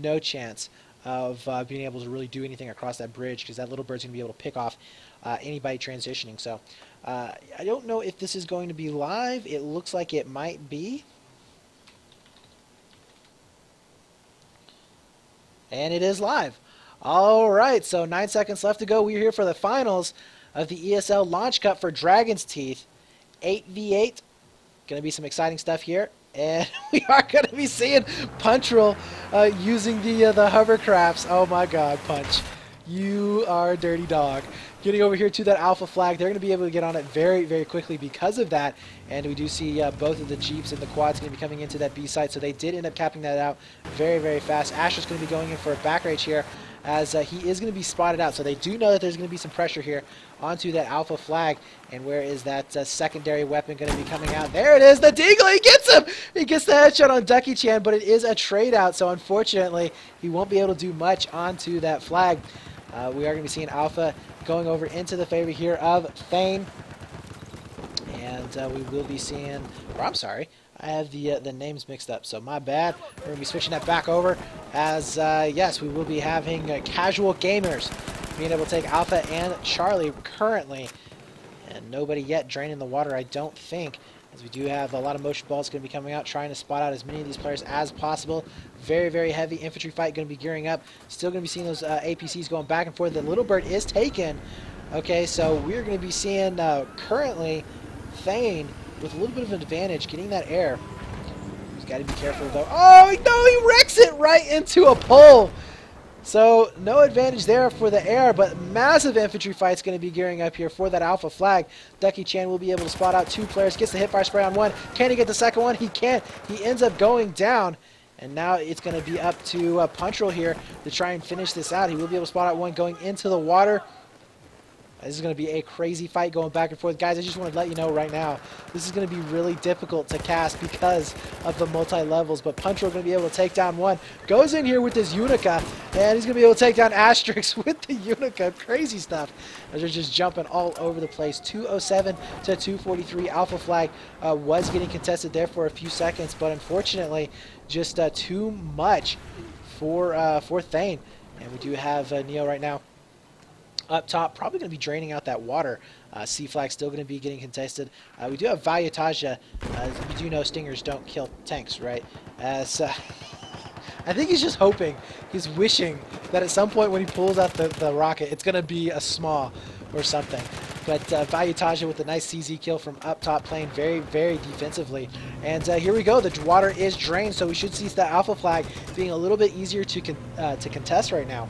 no chance of uh, being able to really do anything across that bridge because that little bird's going to be able to pick off uh, anybody transitioning. So uh, I don't know if this is going to be live. It looks like it might be. And it is live. All right, so nine seconds left to go. We're here for the finals of the ESL Launch Cup for Dragon's Teeth. 8v8. Going to be some exciting stuff here. And we are going to be seeing Punchroll uh, using the uh, the hovercrafts. Oh my god, Punch. You are a dirty dog. Getting over here to that alpha flag, they're going to be able to get on it very, very quickly because of that. And we do see uh, both of the Jeeps and the quads going to be coming into that B site. So they did end up capping that out very, very fast. Asher's going to be going in for a back rage here as uh, he is going to be spotted out. So they do know that there's going to be some pressure here onto that alpha flag. And where is that uh, secondary weapon going to be coming out? There it is, the Deagle. He gets him. He gets the headshot on Ducky Chan, but it is a trade out. So unfortunately, he won't be able to do much onto that flag. Uh, we are going to be seeing Alpha going over into the favor here of Thane. And uh, we will be seeing, or I'm sorry, I have the uh, the names mixed up, so my bad. We're going to be switching that back over as, uh, yes, we will be having uh, casual gamers being able to take Alpha and Charlie currently. And nobody yet draining the water, I don't think. As we do have a lot of motion balls going to be coming out, trying to spot out as many of these players as possible. Very, very heavy infantry fight going to be gearing up. Still going to be seeing those uh, APCs going back and forth. The Little Bird is taken. Okay, so we're going to be seeing uh, currently Thane with a little bit of an advantage getting that air. He's got to be careful though. Oh, no, he wrecks it right into a pole. So no advantage there for the air, but massive infantry fight's going to be gearing up here for that alpha flag. Ducky Chan will be able to spot out two players, gets the hip fire spray on one. Can he get the second one? He can't. He ends up going down. And now it's going to be up to uh, Punchroll here to try and finish this out. He will be able to spot out one going into the water. This is going to be a crazy fight going back and forth. Guys, I just want to let you know right now, this is going to be really difficult to cast because of the multi-levels, but Puncher going to be able to take down one. Goes in here with this Unica, and he's going to be able to take down Asterix with the Unica. Crazy stuff. They're just jumping all over the place. 207 to 243. Alpha Flag uh, was getting contested there for a few seconds, but unfortunately, just uh, too much for, uh, for Thane. And we do have uh, Neo right now up top, probably going to be draining out that water. Uh, C-Flag still going to be getting contested. Uh, we do have Valyataja. Uh, we do know Stingers don't kill tanks, right? As uh, I think he's just hoping, he's wishing that at some point when he pulls out the, the rocket, it's going to be a small or something. But uh, with a nice CZ kill from up top playing very, very defensively. And uh, here we go. The water is drained, so we should see the alpha flag being a little bit easier to, con uh, to contest right now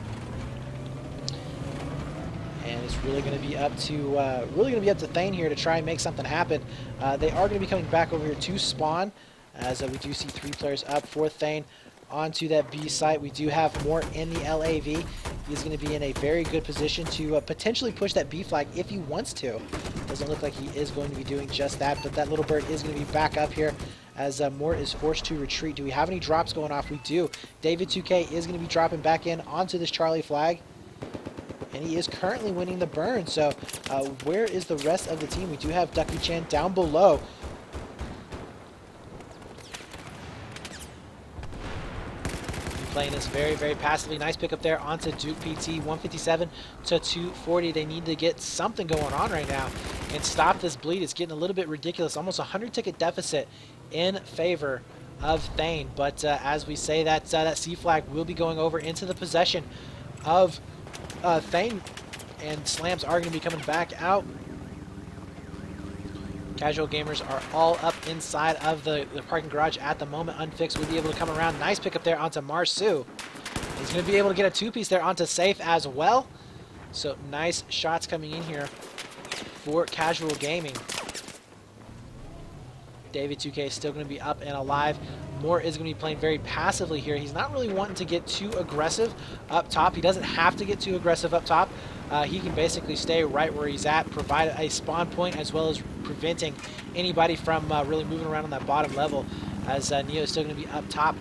really going to be up to uh, really going to be up to Thane here to try and make something happen. Uh, they are going to be coming back over here to spawn, as uh, we do see three players up for Thane onto that B site. We do have Mort in the LAV. He's going to be in a very good position to uh, potentially push that B flag if he wants to. Doesn't look like he is going to be doing just that, but that little bird is going to be back up here as uh, Mort is forced to retreat. Do we have any drops going off? We do. David 2K is going to be dropping back in onto this Charlie flag and he is currently winning the burn. So uh, where is the rest of the team? We do have Ducky Chan down below. Playing this very, very passively. Nice pick up there onto Duke PT, 157 to 240. They need to get something going on right now and stop this bleed. It's getting a little bit ridiculous. Almost a 100 ticket deficit in favor of Thane. But uh, as we say, that, uh, that C flag will be going over into the possession of uh, Thane and Slams are going to be coming back out. Casual gamers are all up inside of the, the parking garage at the moment. Unfixed will be able to come around. Nice pickup there onto Marsu. He's going to be able to get a two-piece there onto Safe as well. So nice shots coming in here for casual gaming. David 2K is still going to be up and alive. Moore is going to be playing very passively here. He's not really wanting to get too aggressive up top. He doesn't have to get too aggressive up top. Uh, he can basically stay right where he's at, provide a spawn point as well as preventing anybody from uh, really moving around on that bottom level as uh, Neo is still going to be up top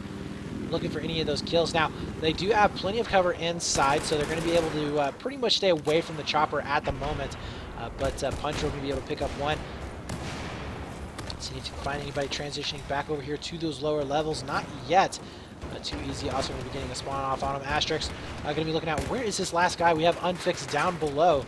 looking for any of those kills. Now, they do have plenty of cover inside, so they're going to be able to uh, pretty much stay away from the chopper at the moment. Uh, but uh, Puncher will be able to pick up one. See if you can find anybody transitioning back over here to those lower levels. Not yet. Too easy. Also to be getting a spawn off on him. Asterix uh, going to be looking at where is this last guy? We have Unfixed down below.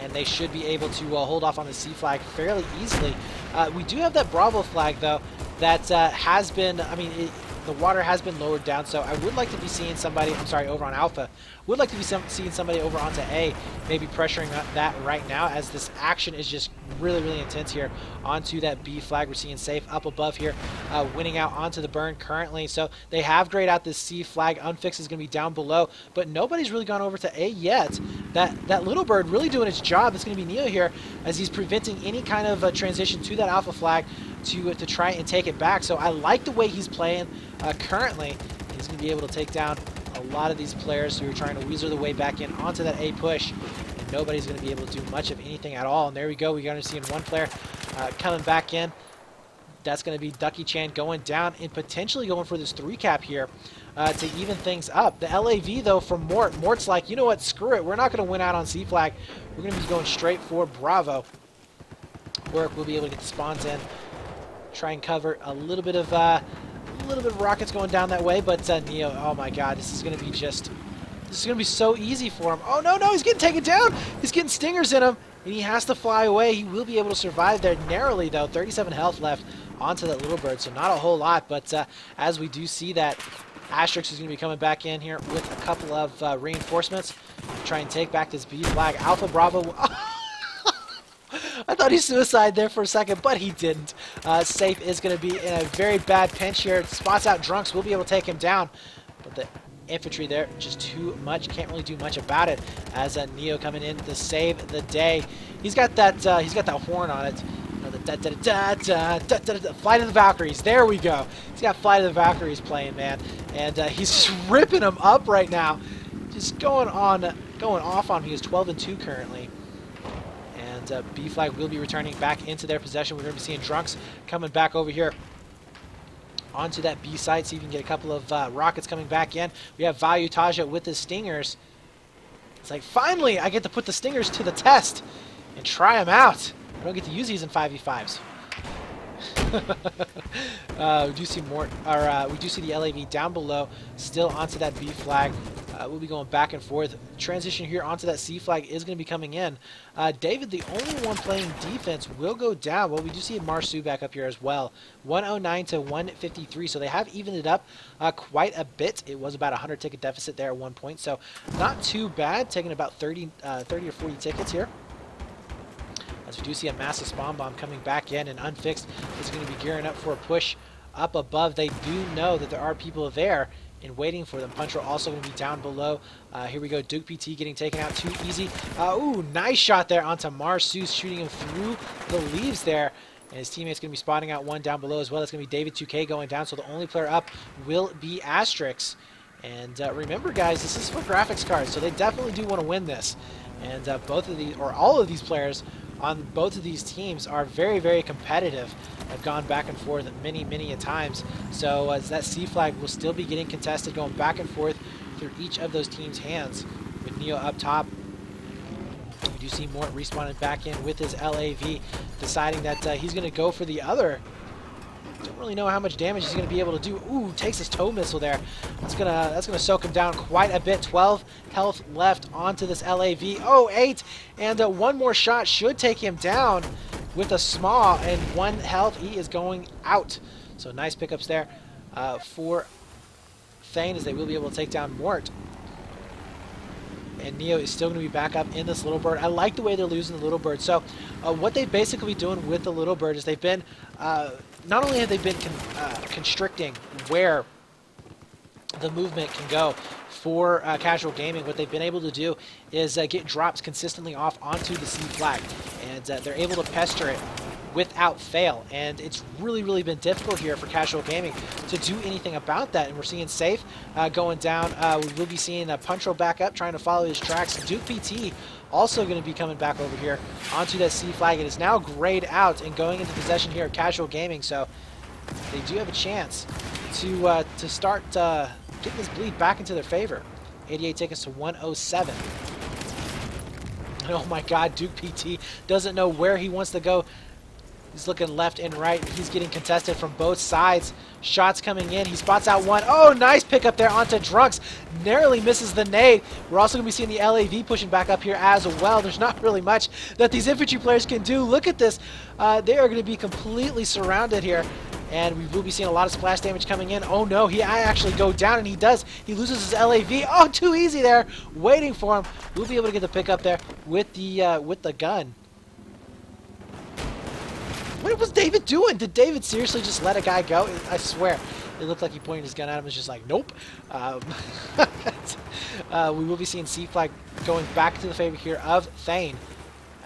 And they should be able to uh, hold off on the C flag fairly easily. Uh, we do have that Bravo flag, though, that uh, has been, I mean, it, the water has been lowered down, so I would like to be seeing somebody, I'm sorry, over on Alpha, would like to be some, seeing somebody over onto A, maybe pressuring that right now as this action is just really, really intense here onto that B flag. We're seeing Safe up above here, uh, winning out onto the burn currently. So they have grayed out this C flag. Unfix is going to be down below, but nobody's really gone over to A yet. That, that little bird really doing its job. It's going to be Neo here as he's preventing any kind of uh, transition to that Alpha flag to, to try and take it back. So I like the way he's playing uh, currently. He's going to be able to take down a lot of these players who are trying to weasel their way back in onto that A push. And nobody's going to be able to do much of anything at all. And there we go. We're going to see one player uh, coming back in. That's going to be Ducky Chan going down and potentially going for this three cap here uh, to even things up. The LAV, though, from Mort. Mort's like, you know what? Screw it. We're not going to win out on C flag. We're going to be going straight for Bravo. Work. We'll be able to get the spawns in. Try and cover a little bit of uh, a little bit of rockets going down that way, but uh, Neo, oh my god, this is going to be just, this is going to be so easy for him. Oh no, no, he's getting taken down. He's getting stingers in him, and he has to fly away. He will be able to survive there narrowly, though. 37 health left onto that little bird, so not a whole lot, but uh, as we do see that, Asterix is going to be coming back in here with a couple of uh, reinforcements. Try and take back this B flag. Alpha Bravo. I thought he suicide there for a second, but he didn't. Uh, Safe is going to be in a very bad pinch here. Spots out Drunks. We'll be able to take him down. But the infantry there, just too much. Can't really do much about it. As uh, Neo coming in to save the day. He's got that. Uh, he's got that horn on it. Da, da, da, da, da, da, da, Flight of the Valkyries. There we go. He's got Flight of the Valkyries playing, man, and uh, he's just ripping them up right now. Just going on, going off on. He is 12 and 2 currently and uh, B flag will be returning back into their possession. We're going to be seeing Drunks coming back over here onto that B side, see if you can get a couple of uh, rockets coming back in. We have Vayu Taja with his Stingers. It's like, finally, I get to put the Stingers to the test and try them out. I don't get to use these in 5v5s. uh, we do see more, or uh, we do see the LAV down below, still onto that B flag. Uh, we'll be going back and forth. Transition here onto that C flag is going to be coming in. Uh, David, the only one playing defense, will go down. Well, we do see Marsu back up here as well. 109 to 153, so they have evened it up uh, quite a bit. It was about a 100 ticket deficit there at one point, so not too bad. Taking about 30, uh, 30 or 40 tickets here. As we do see a massive spawn bomb coming back in and unfixed is going to be gearing up for a push up above. They do know that there are people there and waiting for them. Puncher also going to be down below. Uh, here we go. Duke PT getting taken out too easy. Uh, ooh, nice shot there onto Marsus, shooting him through the leaves there. And his teammate's going to be spotting out one down below as well. It's going to be David 2K going down, so the only player up will be Asterix. And uh, remember, guys, this is for graphics cards, so they definitely do want to win this. And uh, both of these, or all of these players on both of these teams are very, very competitive. Have gone back and forth many, many a times. So as that C flag will still be getting contested, going back and forth through each of those teams' hands. With Neo up top, we do see Mort respawning back in with his LAV, deciding that uh, he's going to go for the other don't really know how much damage he's going to be able to do. Ooh, takes his tow missile there. That's gonna that's gonna soak him down quite a bit. 12 health left onto this LAV. Oh, eight, and uh, one more shot should take him down with a small and one health. He is going out. So nice pickups there uh, for Thane as they will be able to take down Mort. And Neo is still going to be back up in this Little Bird. I like the way they're losing the Little Bird. So uh, what they've basically been doing with the Little Bird is they've been uh, not only have they been con uh, constricting where the movement can go for uh, casual gaming, what they've been able to do is uh, get drops consistently off onto the C flag, and uh, they're able to pester it without fail. And it's really, really been difficult here for casual gaming to do anything about that. And we're seeing Safe uh, going down. Uh, we will be seeing a Puncho back up, trying to follow his tracks. Duke PT also going to be coming back over here onto that C flag. It is now grayed out and going into possession here of casual gaming. So they do have a chance to uh, to start uh, getting this bleed back into their favor. 88 tickets to 107. oh my god, Duke PT doesn't know where he wants to go He's looking left and right. He's getting contested from both sides. Shots coming in. He spots out one. Oh, nice pickup there onto Drunks. Narrowly misses the nade. We're also going to be seeing the LAV pushing back up here as well. There's not really much that these infantry players can do. Look at this. Uh, they are going to be completely surrounded here. And we will be seeing a lot of splash damage coming in. Oh no, he I actually go down, and he does. He loses his LAV. Oh, too easy there. Waiting for him. We'll be able to get the pickup there with the uh, with the gun. What was David doing? Did David seriously just let a guy go? I swear. It looked like he pointed his gun at him and was just like, nope. Um, uh, we will be seeing C-Flag going back to the favor here of Thane.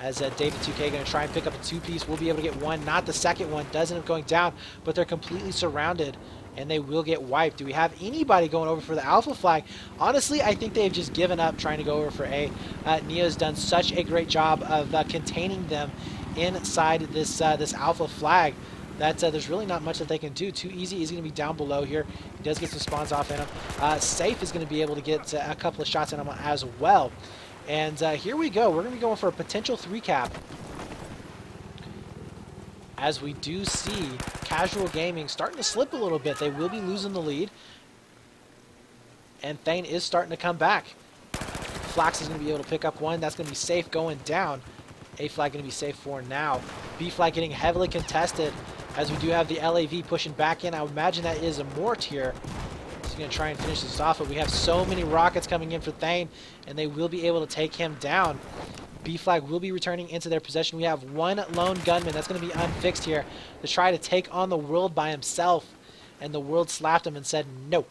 As uh, David 2K going to try and pick up a two-piece. We'll be able to get one, not the second one. Does end up going down, but they're completely surrounded and they will get wiped. Do we have anybody going over for the alpha flag? Honestly, I think they've just given up trying to go over for A. Uh, Neo's done such a great job of uh, containing them inside this uh, this alpha flag that uh, there's really not much that they can do. Too easy is going to be down below here. He does get some spawns off in him. Uh, Safe is going to be able to get uh, a couple of shots in him as well. And uh, here we go. We're going to be going for a potential three cap. As we do see Casual Gaming starting to slip a little bit. They will be losing the lead. And Thane is starting to come back. Flax is going to be able to pick up one. That's going to be safe going down. A flag going to be safe for now. B flag getting heavily contested as we do have the LAV pushing back in. I would imagine that is a Mort here. He's going to try and finish this off, but we have so many rockets coming in for Thane, and they will be able to take him down. B flag will be returning into their possession. We have one lone gunman that's going to be unfixed here to try to take on the world by himself. And the world slapped him and said, no.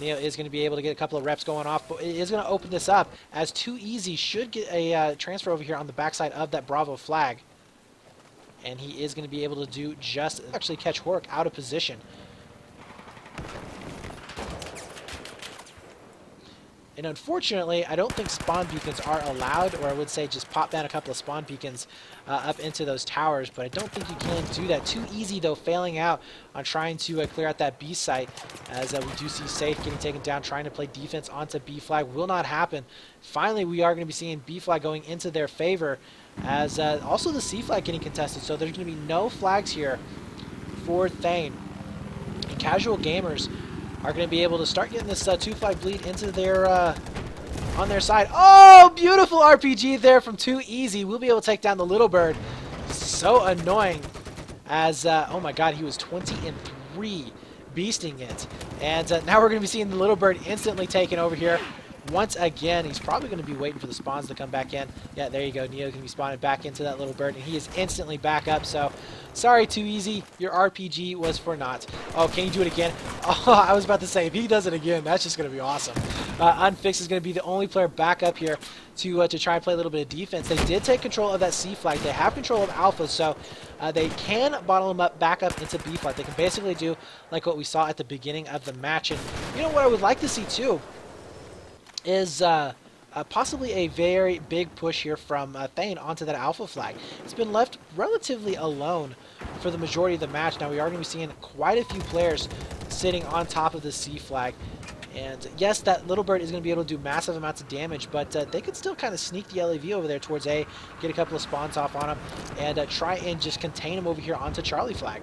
Neo is going to be able to get a couple of reps going off, but it is going to open this up as Too Easy should get a uh, transfer over here on the backside of that Bravo flag. And he is going to be able to do just actually catch Hork out of position. And unfortunately, I don't think spawn beacons are allowed, or I would say just pop down a couple of spawn beacons uh, up into those towers, but I don't think you can do that. Too easy, though, failing out on trying to uh, clear out that B site, as uh, we do see Safe getting taken down, trying to play defense onto B flag. Will not happen. Finally, we are going to be seeing B flag going into their favor, as uh, also the C flag getting contested, so there's going to be no flags here for Thane. And casual gamers are going to be able to start getting this uh, two flag bleed into their uh, on their side. Oh, beautiful RPG there from Too Easy. We'll be able to take down the little bird. So annoying as, uh, oh my god, he was 20 and 3 beasting it. And uh, now we're going to be seeing the little bird instantly taken over here once again. He's probably going to be waiting for the spawns to come back in. Yeah, there you go. Neo can be spawning back into that little bird, and he is instantly back up. So, sorry, too easy. Your RPG was for naught. Oh, can you do it again? Oh, I was about to say, if he does it again, that's just going to be awesome. Uh, Unfix is going to be the only player back up here to uh, to try and play a little bit of defense. They did take control of that C flag. They have control of Alpha, so uh, they can bottle them up back up into B flag. They can basically do like what we saw at the beginning of the match. And you know what I would like to see too is uh, uh, possibly a very big push here from uh, Thane onto that alpha flag. It's been left relatively alone for the majority of the match. Now we are going to be seeing quite a few players sitting on top of the C flag. And yes, that little bird is going to be able to do massive amounts of damage, but uh, they could still kind of sneak the LAV over there towards A, get a couple of spawns off on him, and uh, try and just contain him over here onto Charlie flag.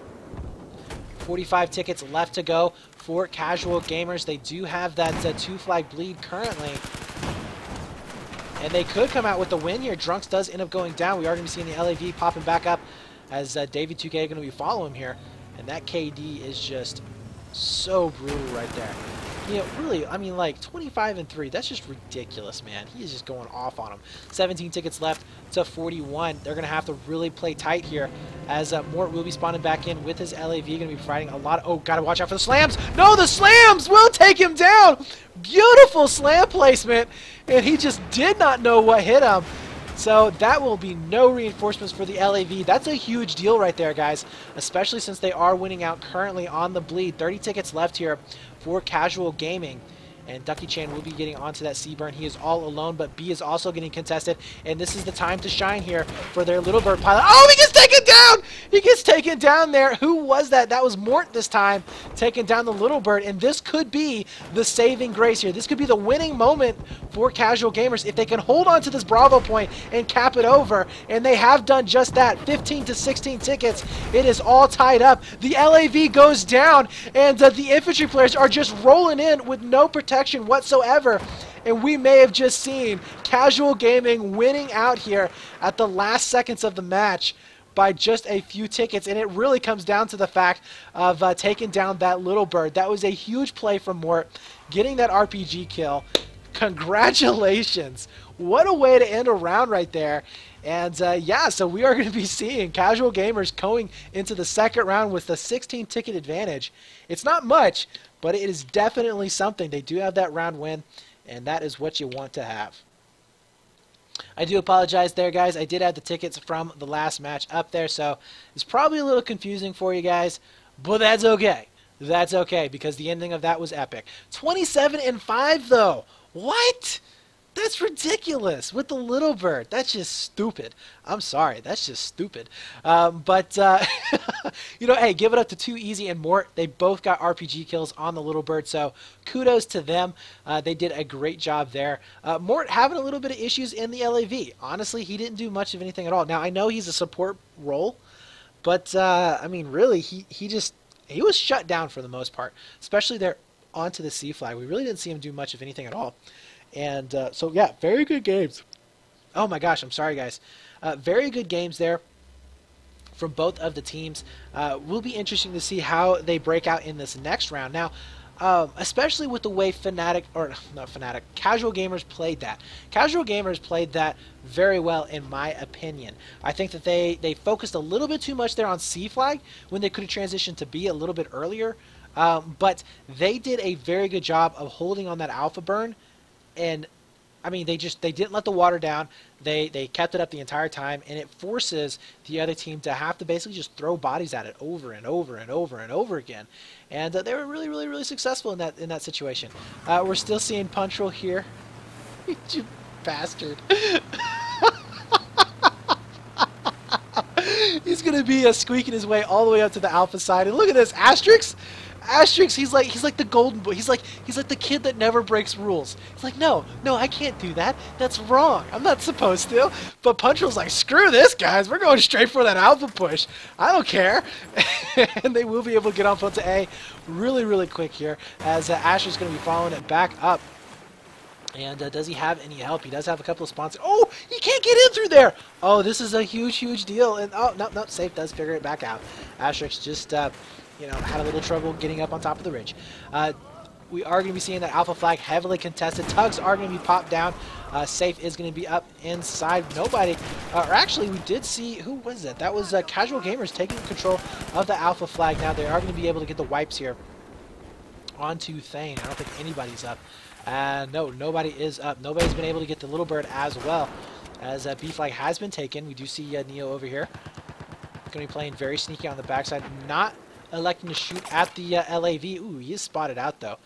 45 tickets left to go for casual gamers. They do have that uh, two flag bleed currently. And they could come out with the win here. Drunks does end up going down. We are going to be seeing the LAV popping back up as uh, David 2K going to be following here. And that KD is just so brutal right there you know, really, I mean, like, 25 and 3, that's just ridiculous, man. He is just going off on him. 17 tickets left to 41. They're going to have to really play tight here as uh, Mort will be spawning back in with his LAV, going to be providing a lot of, oh, got to watch out for the slams. No, the slams will take him down. Beautiful slam placement, and he just did not know what hit him. So that will be no reinforcements for the LAV. That's a huge deal right there, guys, especially since they are winning out currently on the bleed. 30 tickets left here for casual gaming. And Ducky Chan will be getting onto that C-burn. He is all alone, but B is also getting contested, and this is the time to shine here for their Little Bird pilot. Oh, he gets taken down! He gets taken down there. Who was that? That was Mort this time, taking down the Little Bird, and this could be the saving grace here. This could be the winning moment for casual gamers if they can hold on to this Bravo point and cap it over, and they have done just that. 15 to 16 tickets. It is all tied up. The LAV goes down, and uh, the infantry players are just rolling in with no protection whatsoever. And we may have just seen casual gaming winning out here at the last seconds of the match by just a few tickets. And it really comes down to the fact of uh, taking down that little bird. That was a huge play from Mort, getting that RPG kill. Congratulations. What a way to end a round right there. And uh, yeah, so we are going to be seeing casual gamers going into the second round with a 16 ticket advantage. It's not much, but it is definitely something. They do have that round win, and that is what you want to have. I do apologize there, guys. I did have the tickets from the last match up there, so it's probably a little confusing for you guys, but that's okay. That's okay because the ending of that was epic. 27 and 5 though. What? That's ridiculous with the little bird. That's just stupid. I'm sorry. That's just stupid. Um, but, uh, you know, hey, give it up to Too Easy and Mort. They both got RPG kills on the little bird, so kudos to them. Uh, they did a great job there. Uh, Mort having a little bit of issues in the LAV. Honestly, he didn't do much of anything at all. Now, I know he's a support role, but, uh, I mean, really, he, he just, he was shut down for the most part, especially there onto the C flag. We really didn't see him do much of anything at all. And uh, so, yeah, very good games. Oh my gosh, I'm sorry, guys. Uh, very good games there from both of the teams. Uh, will be interesting to see how they break out in this next round. Now, um, especially with the way Fnatic, or not Fnatic, casual gamers played that. Casual gamers played that very well, in my opinion. I think that they, they focused a little bit too much there on C flag when they could have transitioned to B a little bit earlier. Um, but they did a very good job of holding on that alpha burn and I mean, they just they didn't let the water down. They they kept it up the entire time, and it forces the other team to have to basically just throw bodies at it over and over and over and over again. And uh, they were really, really, really successful in that in that situation. Uh, we're still seeing Punchroll here. you bastard. He's gonna be uh, squeaking his way all the way up to the alpha side, and look at this Asterix. Asterix, he's like he's like the golden boy. He's like he's like the kid that never breaks rules. He's like, no, no, I can't do that. That's wrong. I'm not supposed to. But Punchroll's like, screw this, guys. We're going straight for that alpha push. I don't care. and they will be able to get on to A really, really quick here as uh, Asher's going to be following it back up. And uh, does he have any help? He does have a couple of sponsors. Oh, he can't get in through there. Oh, this is a huge, huge deal. And oh, no, no, safe does figure it back out. Asterix just uh, you know, had a little trouble getting up on top of the ridge. Uh, we are going to be seeing that alpha flag heavily contested. Tugs are going to be popped down. Uh, safe is going to be up inside. Nobody, uh, or actually, we did see, who was it? That was uh, Casual Gamers taking control of the alpha flag. Now they are going to be able to get the wipes here onto Thane. I don't think anybody's up. Uh, no, nobody is up. Nobody's been able to get the Little Bird as well. As uh, B flag has been taken. We do see uh, Neo over here. Going to be playing very sneaky on the backside. Not electing to shoot at the uh, LAV. Ooh, he is spotted out, though.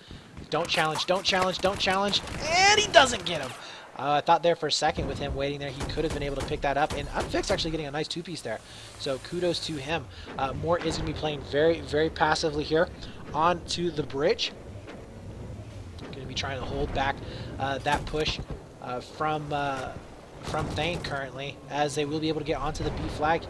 Don't challenge, don't challenge, don't challenge. And he doesn't get him. Uh, I thought there for a second with him waiting there, he could have been able to pick that up. And Unfix actually getting a nice two-piece there. So kudos to him. Uh, Mort is going to be playing very, very passively here onto the bridge. Going to be trying to hold back uh, that push uh, from uh, from Thane currently, as they will be able to get onto the B flag.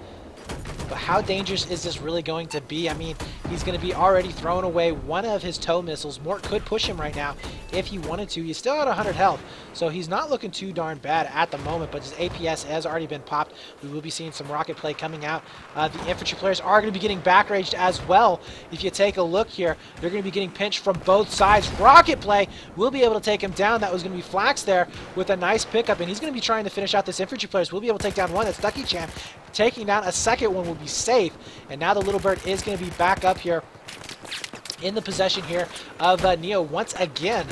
But how dangerous is this really going to be? I mean, he's going to be already throwing away one of his tow missiles. Mort could push him right now if he wanted to. He's still at 100 health, so he's not looking too darn bad at the moment, but his APS has already been popped. We will be seeing some rocket play coming out. Uh, the infantry players are going to be getting back raged as well. If you take a look here, they're going to be getting pinched from both sides. Rocket play will be able to take him down. That was going to be Flax there with a nice pickup, and he's going to be trying to finish out this infantry players. We'll be able to take down one. That's Ducky Chan. Taking down a second one will be safe. And now the Little Bird is going to be back up here in the possession here of uh, Neo once again.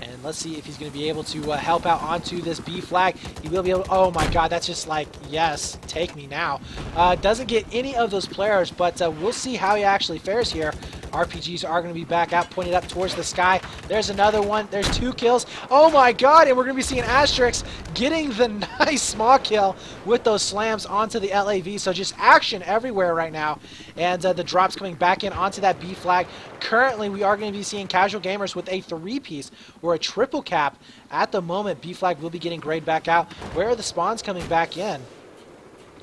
And let's see if he's going to be able to uh, help out onto this B flag. He will be able to, oh my god, that's just like, yes, take me now. Uh, doesn't get any of those players, but uh, we'll see how he actually fares here RPGs are going to be back out, pointed up towards the sky. There's another one. There's two kills. Oh my god, and we're going to be seeing Asterix getting the nice small kill with those slams onto the LAV. So just action everywhere right now. And uh, the drops coming back in onto that B flag. Currently, we are going to be seeing casual gamers with a three-piece or a triple cap. At the moment, B flag will be getting grayed back out. Where are the spawns coming back in?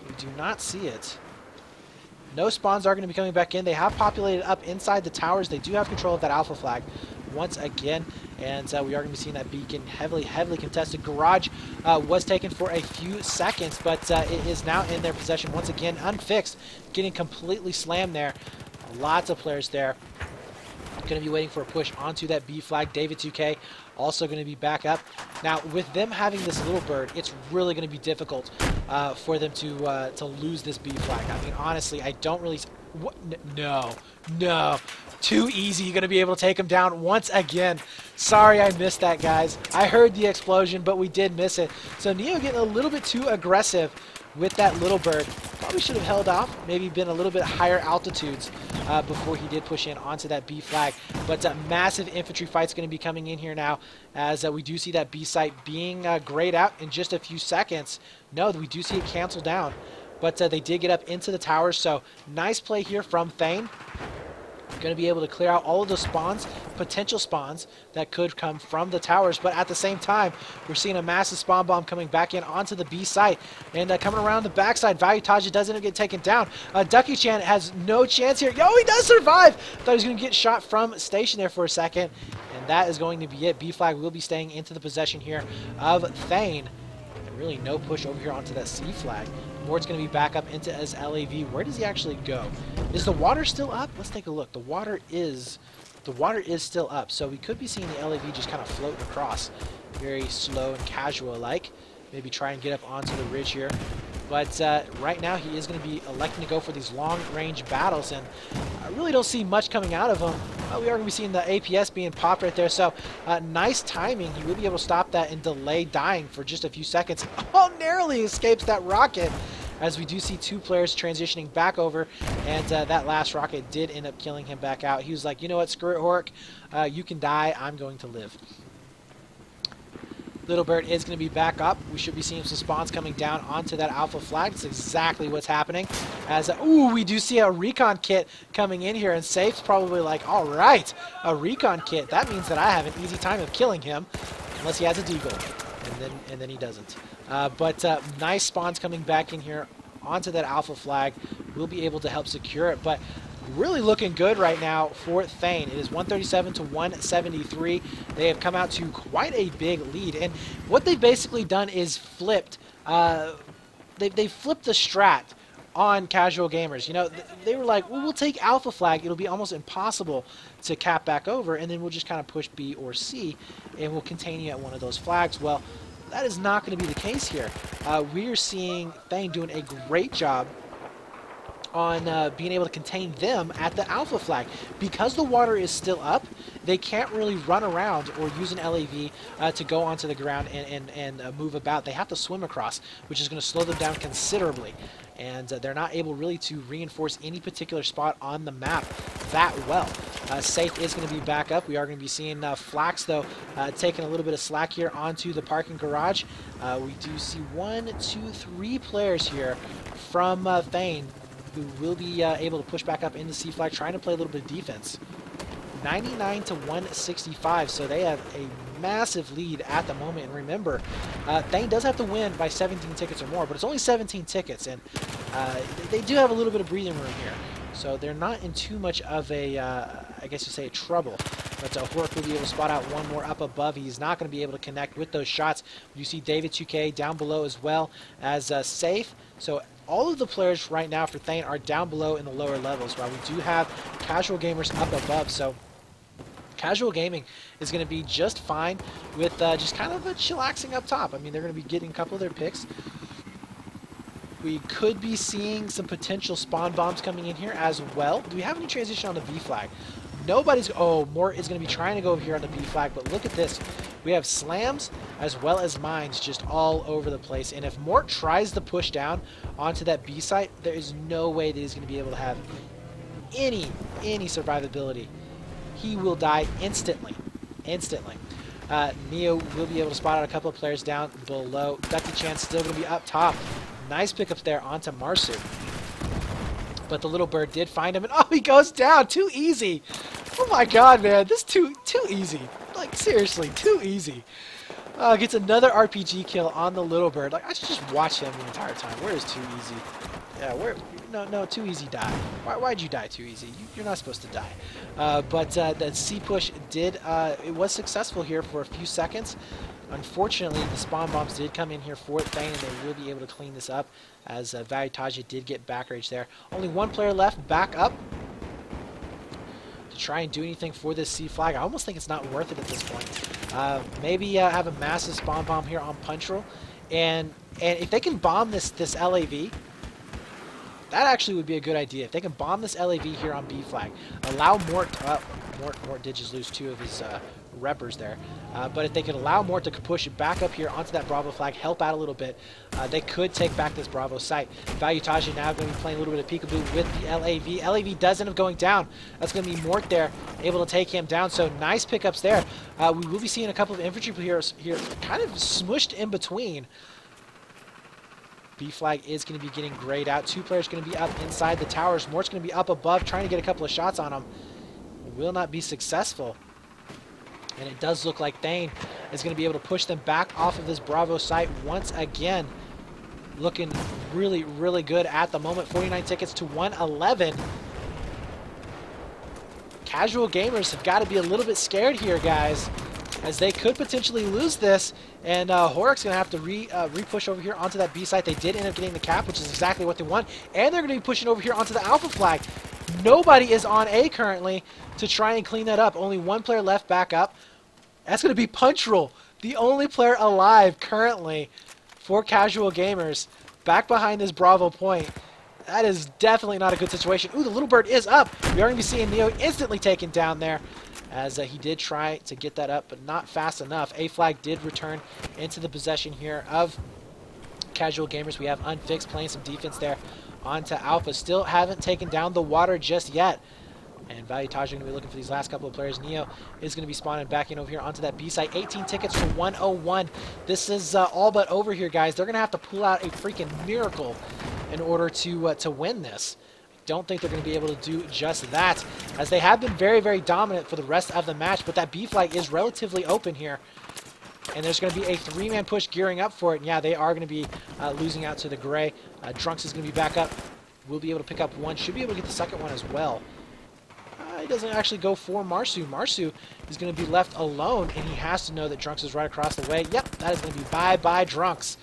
We do not see it. No spawns are going to be coming back in. They have populated up inside the towers. They do have control of that alpha flag once again. And uh, we are going to be seeing that beacon heavily, heavily contested. Garage uh, was taken for a few seconds, but uh, it is now in their possession once again, unfixed, getting completely slammed there. Lots of players there. Going to be waiting for a push onto that B flag. David 2K also going to be back up. Now, with them having this little bird, it's really going to be difficult uh, for them to uh, to lose this B flag. I mean, honestly, I don't really... What? No, no. Too easy. You're going to be able to take him down once again. Sorry I missed that, guys. I heard the explosion, but we did miss it. So Neo getting a little bit too aggressive with that little bird. Probably should have held off, maybe been a little bit higher altitudes uh, before he did push in onto that B flag. But uh, massive infantry fight's going to be coming in here now as uh, we do see that B site being uh, grayed out in just a few seconds. No, we do see it cancel down. But uh, they did get up into the towers, so nice play here from Thane going to be able to clear out all of the spawns, potential spawns that could come from the towers. But at the same time, we're seeing a massive spawn bomb coming back in onto the B site. And uh, coming around the backside, Value Taja doesn't get taken down. Uh, Ducky Chan has no chance here. Yo, he does survive! Thought he was going to get shot from station there for a second. And that is going to be it. B flag will be staying into the possession here of Thane. Really no push over here onto that C flag. Mort's going to be back up into his LAV. Where does he actually go? Is the water still up? Let's take a look. The water is the water is still up, so we could be seeing the LAV just kind of floating across, very slow and casual-like. Maybe try and get up onto the ridge here. But uh, right now he is going to be electing to go for these long-range battles, and I really don't see much coming out of him. Uh, we are going to be seeing the APS being popped right there, so uh, nice timing. He will be able to stop that and delay dying for just a few seconds. Oh, narrowly escapes that rocket as we do see two players transitioning back over, and uh, that last rocket did end up killing him back out. He was like, you know what, screw it, Hork, uh, you can die, I'm going to live. Little Bird is going to be back up. We should be seeing some spawns coming down onto that alpha flag. That's exactly what's happening. As uh, Ooh, we do see a recon kit coming in here, and Safe's probably like, all right, a recon kit. That means that I have an easy time of killing him, unless he has a deagle. And then, and then he doesn't. Uh, but uh, nice spawns coming back in here onto that alpha flag. We'll be able to help secure it. But really looking good right now for Thane. It is 137 to 173. They have come out to quite a big lead. And what they've basically done is flipped. Uh, they, they flipped the strat on casual gamers. You know, they were like, well, we'll take alpha flag. It'll be almost impossible to cap back over, and then we'll just kind of push B or C, and we'll contain you at one of those flags. Well, that is not going to be the case here. Uh, we are seeing Thane doing a great job on uh, being able to contain them at the alpha flag. Because the water is still up, they can't really run around or use an LAV uh, to go onto the ground and, and, and uh, move about. They have to swim across, which is going to slow them down considerably. And uh, they're not able really to reinforce any particular spot on the map that well. Uh, Safe is going to be back up. We are going to be seeing uh, Flax, though, taking a little bit of slack here onto the parking garage. we do see one, two, three players here from Thane who will be uh, able to push back up into C flag, trying to play a little bit of defense. 99 to 165, so they have a massive lead at the moment. And remember, uh, Thane does have to win by 17 tickets or more, but it's only 17 tickets, and uh, they do have a little bit of breathing room here. So they're not in too much of a, uh, I guess you say, trouble. But uh, Hork will be able to spot out one more up above. He's not going to be able to connect with those shots. You see David 2K down below as well as uh, Safe. So all of the players right now for Thane are down below in the lower levels, while we do have casual gamers up above. So casual gaming is going to be just fine with uh, just kind of a chillaxing up top. I mean, they're going to be getting a couple of their picks. We could be seeing some potential spawn bombs coming in here as well. Do we have any transition on the B flag? Nobody's... Oh, Mort is going to be trying to go over here on the B flag, but look at this. We have slams as well as mines just all over the place. And if Mort tries to push down onto that B site, there is no way that he's going to be able to have any any survivability, he will die instantly, instantly. Uh, Neo will be able to spot out a couple of players down below. Ducky Chance still going to be up top. Nice pickup there onto Marsu. But the little bird did find him, and oh, he goes down. Too easy. Oh my god, man. This too too easy. Like, seriously, too easy. Uh, gets another RPG kill on the little bird. Like, I should just watch him the entire time. Where is too easy? Yeah, where? No, no, too easy die. Why, why'd you die too easy? You, are not supposed to die. Uh, but uh, the C push did, uh, it was successful here for a few seconds. Unfortunately, the spawn bombs did come in here for Thane, and they will be able to clean this up as uh, Valuetaja did get back rage there. Only one player left, back up to try and do anything for this C flag. I almost think it's not worth it at this point. Uh, maybe uh, have a massive spawn bomb here on Punchral, and and if they can bomb this this LAV, that actually would be a good idea. If they can bomb this LAV here on B flag, allow Mort, uh, Mort, Mort did just lose two of his uh, reppers there. Uh, but if they could allow Mort to push back up here onto that Bravo flag, help out a little bit, uh, they could take back this Bravo site. Valuetaja now going to be playing a little bit of peekaboo with the LAV. LAV does end up going down. That's going to be Mort there, able to take him down. So nice pickups there. Uh, we will be seeing a couple of infantry heroes here kind of smushed in between. B flag is going to be getting grayed out. Two players going to be up inside the towers. Mort's going to be up above trying to get a couple of shots on him. Will not be successful. And it does look like Thane is going to be able to push them back off of this Bravo site once again. Looking really, really good at the moment. 49 tickets to 111. Casual gamers have got to be a little bit scared here, guys as they could potentially lose this. And uh, Horik's going to have to re, uh, re-push over here onto that B site. They did end up getting the cap, which is exactly what they want. And they're going to be pushing over here onto the Alpha flag. Nobody is on A currently to try and clean that up. Only one player left back up. That's going to be Punchral, the only player alive currently for casual gamers, back behind this Bravo point. That is definitely not a good situation. Ooh, the little bird is up. We are going to be seeing Neo instantly taken down there as uh, he did try to get that up, but not fast enough. A flag did return into the possession here of casual gamers. We have Unfixed playing some defense there onto Alpha. Still haven't taken down the water just yet. And Valuetaja going to be looking for these last couple of players. Neo is going to be spawning back in over here onto that B site. 18 tickets for 101. This is uh, all but over here, guys. They're going to have to pull out a freaking miracle in order to uh, to win this don't think they're going to be able to do just that, as they have been very, very dominant for the rest of the match, but that B flag is relatively open here. And there's going to be a three-man push gearing up for it. And yeah, they are going to be uh, losing out to the gray. Uh, Drunks is going to be back up. We'll be able to pick up one. Should be able to get the second one as well. Uh, he doesn't actually go for Marsu. Marsu is going to be left alone, and he has to know that Drunks is right across the way. Yep, that is going to be bye-bye Drunks.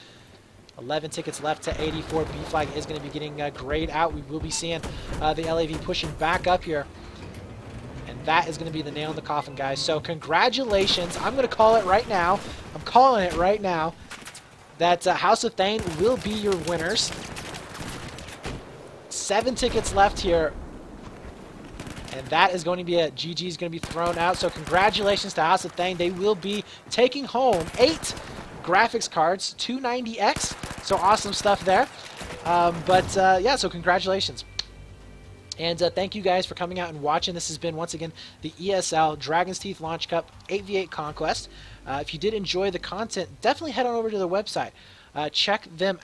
11 tickets left to 84. B flag is going to be getting uh, grayed out. We will be seeing uh, the LAV pushing back up here. And that is going to be the nail in the coffin, guys. So congratulations. I'm going to call it right now. I'm calling it right now that uh, House of Thane will be your winners. Seven tickets left here. And that is going to be a GG is going to be thrown out. So congratulations to House of Thane. They will be taking home eight graphics cards, 290X. So awesome stuff there. Um, but uh, yeah, so congratulations. And uh, thank you guys for coming out and watching. This has been, once again, the ESL Dragon's Teeth Launch Cup 8v8 Conquest. Uh, if you did enjoy the content, definitely head on over to the website. Uh, check them